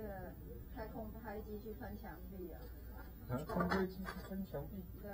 个开空拍机去翻墙壁啊。拿空拍机去翻墙壁。对。